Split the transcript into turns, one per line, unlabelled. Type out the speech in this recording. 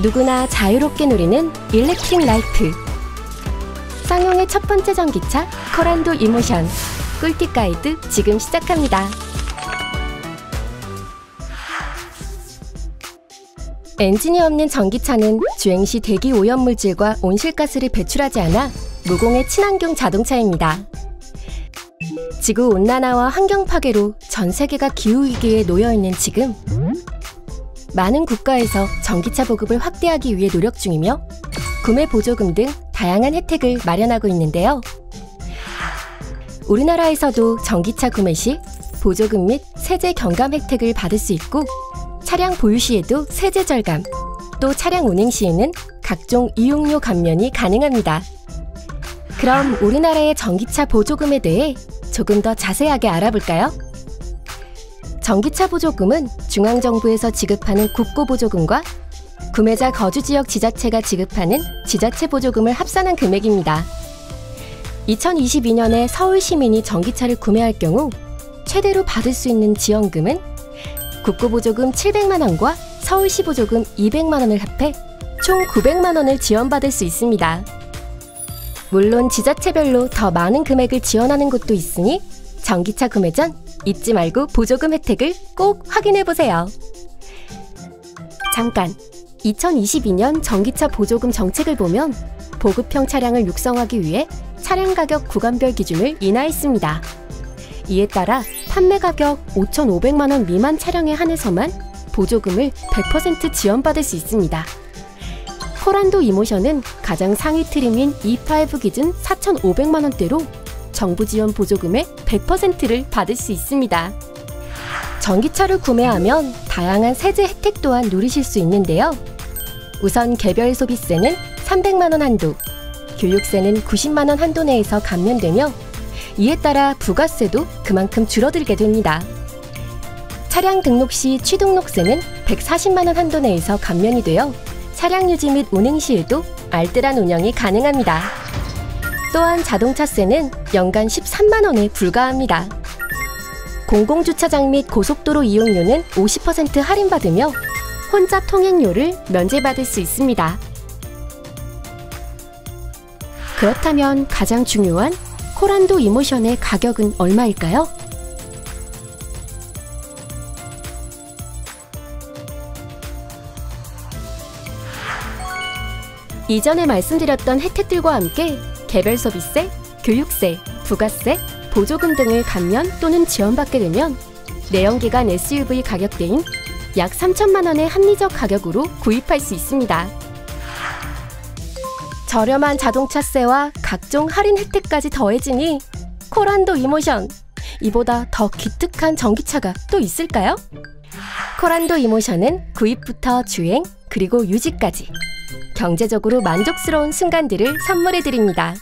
누구나 자유롭게 누리는 electric life. 쌍용의 첫 번째 전기차 코란도 이모션. 꿀팁 가이드 지금 시작합니다. 엔진이 없는 전기차는 주행 시 대기 오염물질과 온실가스를 배출하지 않아 무공해 친환경 자동차입니다. 지구 온난화와 환경 파괴로 전 세계가 기후 위기에 놓여 있는 지금 많은 국가에서 전기차 보급을 확대하기 위해 노력 중이며 구매 보조금 등 다양한 혜택을 마련하고 있는데요. 우리나라에서도 전기차 구매 시 보조금 및 세제 경감 혜택을 받을 수 있고 차량 보유 시에도 세제 절감, 또 차량 운행 시에는 각종 이용료 감면이 가능합니다. 그럼 우리나라의 전기차 보조금에 대해 조금 더 자세하게 알아볼까요? 전기차 보조금은 중앙정부에서 지급하는 국고보조금과 구매자 거주 지역 지자체가 지급하는 지자체 보조금을 합산한 금액입니다. 2022년에 서울 시민이 전기차를 구매할 경우 최대로 받을 수 있는 지원금은 국고보조금 700만원과 서울시 보조금 200만원을 합해 총 900만원을 지원받을 수 있습니다. 물론 지자체별로 더 많은 금액을 지원하는 곳도 있으니 전기차 구매 전 잊지 말고 보조금 혜택을 꼭 확인해 보세요. 잠깐! 2022년 전기차 보조금 정책을 보면 보급형 차량을 육성하기 위해 차량 가격 구간별 기준을 인하했습니다. 이에 따라 판매 가격 5,500만 원 미만 차량에 한해서만 보조금을 100% 지원받을 수 있습니다. 코란도 이모션은 가장 상위 트림인 E5 기준 4,500만 원대로 정부 지원 보조금의 100%를 받을 수 있습니다. 전기차를 구매하면 다양한 세제 혜택 또한 누리실 수 있는데요. 우선 개별 소비세는 300만 원 한도, 교육세는 90만 원 한도 내에서 감면되며 이에 따라 부가세도 그만큼 줄어들게 됩니다. 차량 등록 시 취등록세는 140만 원 한도 내에서 감면이 되어 차량 유지 및 운행 시에도 알뜰한 운영이 가능합니다. 또한 자동차세는 연간 13만 원에 불과합니다. 공공주차장 및 고속도로 이용료는 50% 할인받으며 혼자 통행료를 면제받을 수 있습니다. 그렇다면 가장 중요한 코란도 이모션의 가격은 얼마일까요? 이전에 말씀드렸던 혜택들과 함께 개별 소비세, 교육세, 부가세, 보조금 등을 감면 또는 지원받게 되면 내연기관 SUV 가격대인 약 3천만 원의 합리적 가격으로 구입할 수 있습니다. 저렴한 자동차세와 각종 할인 혜택까지 더해지니 코란도 이모션 이보다 더 기특한 전기차가 또 있을까요? 코란도 이모션은 구입부터 주행 그리고 유지까지 경제적으로 만족스러운 순간들을 선물해 드립니다.